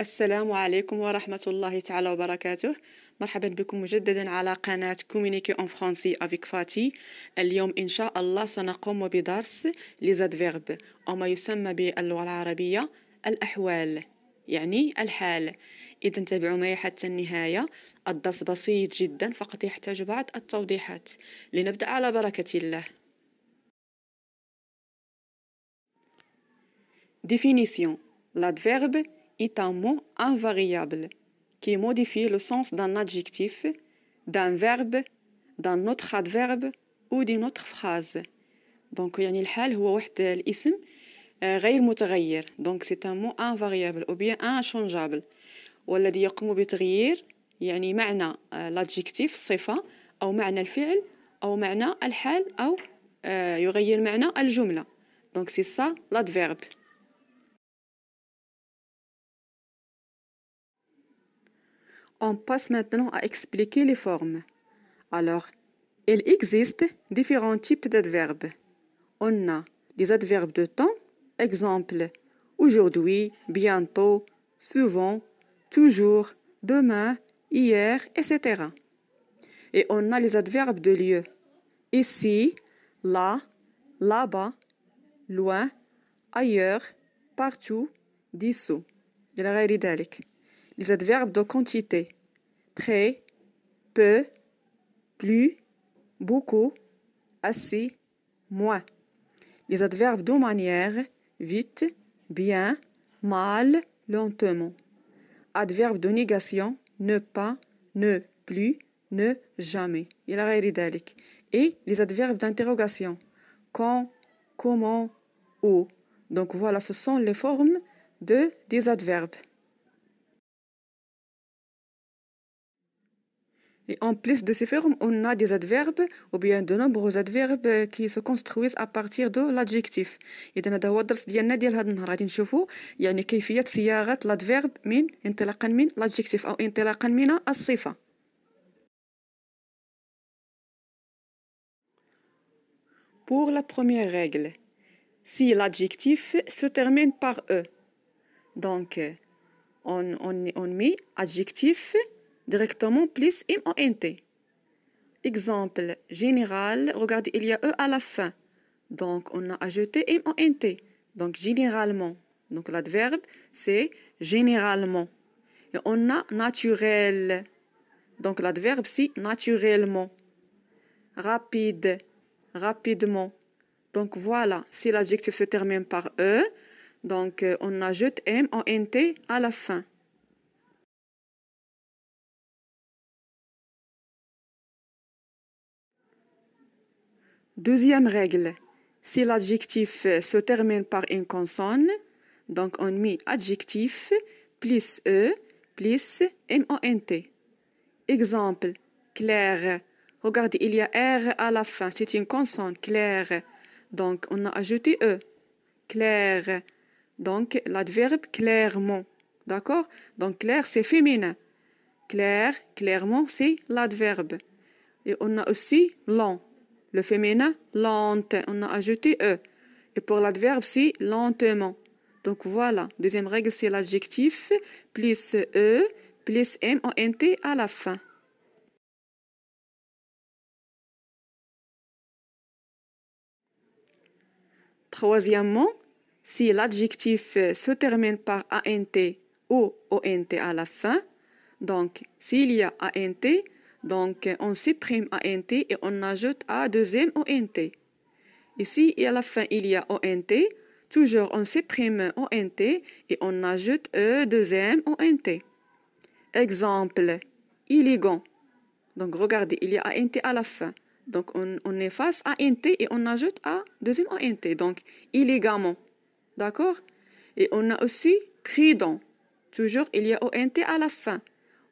السلام عليكم ورحمة الله تعالى وبركاته. مرحبا بكم مجددا على قناة كومينيكي اون فرونسي افيك فاتي اليوم إن شاء الله سنقوم بدرس لزاد فيرب أو ما يسمى باللغة العربية الأحوال يعني الحال. إذا انتبعوا معي حتى النهاية. الدرس بسيط جدا فقط يحتاج بعض التوضيحات. لنبدأ على بركة الله. Définition. L'adverbe est un mot invariable qui modifie le sens d'un adjectif, d'un verbe, d'un autre adverbe ou d'une autre phrase. Donc يعني الحال هو واحد الاسم غير متغير donc c'est un mot invariable ou bien inchangeable والذي يقوم بتغيير يعني معنى l'adjectif الصفة أو معنى الفعل أو معنى الحال أو يغير معنى الجملة donc c'est ça l'adverbe On passe maintenant à expliquer les formes. Alors, il existe différents types d'adverbes. On a les adverbes de temps, exemple aujourd'hui, bientôt, souvent, toujours, demain, hier, etc. Et on a les adverbes de lieu. Ici, là, là-bas, loin, ailleurs, partout, dessous. Les adverbes de quantité. Très, peu, plus, beaucoup, assez, moins. Les adverbes de manière. Vite, bien, mal, lentement. Adverbe de négation. Ne pas, ne plus, ne jamais. Et les adverbes d'interrogation. Quand, comment, où. Donc voilà, ce sont les formes de des adverbes. Et en plus de ces formes, on a des adverbes ou bien de nombreux adverbes qui se construisent à partir de l'adjectif. إذا هذا هو الدرس ديالنا ديال هذا النهار غادي نشوفوا يعني كيفية صياغة الادفيرب من انطلاقا من l'adjectif أو انطلاقا من الصفة. Pour la première règle, si l'adjectif se termine par e, donc on, on, on met adjectif directement plus MONT. Exemple général, regardez, il y a E à la fin. Donc, on a ajouté MONT. Donc, généralement. Donc, l'adverbe, c'est généralement. Et on a naturel. Donc, l'adverbe, c'est naturellement. Rapide, rapidement. Donc, voilà, si l'adjectif se termine par E, donc on ajoute MONT à la fin. Deuxième règle, si l'adjectif se termine par une consonne, donc on met adjectif plus E plus MONT. Exemple, clair. Regardez, il y a R à la fin, c'est une consonne, clair. Donc on a ajouté E. Clair. Donc l'adverbe clairement. D'accord? Donc clair, c'est féminin. Clair, clairement, c'est l'adverbe. Et on a aussi lent. Le féminin, lente. On a ajouté E. Et pour l'adverbe, c'est lentement. Donc voilà. Deuxième règle, c'est l'adjectif plus E plus M-O-N-T à la fin. Troisièmement, si l'adjectif se termine par ANT ou ONT à la fin, donc s'il y a ANT, donc, on supprime ANT et on ajoute A deuxième ONT. Ici, à la fin, il y a ONT. Toujours, on supprime ONT et on ajoute E deuxième ONT. Exemple, élégant. Donc, regardez, il y a ANT à la fin. Donc, on, on efface ANT et on ajoute A deuxième ONT. Donc, élégamment. D'accord? Et on a aussi prudent. Toujours, il y a ONT à la fin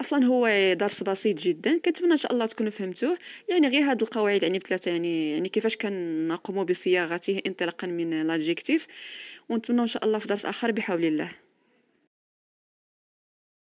أصلا هو درس بسيط جدا كنتمنى إن شاء الله تكونوا فهمتوه. يعني غير هاد القواعد يعني بثلاثه يعني يعني كيفاش كنقوموا بصياغته انطلاقا من لادجيكتيف ونتمنى إن شاء الله في درس آخر بحول الله.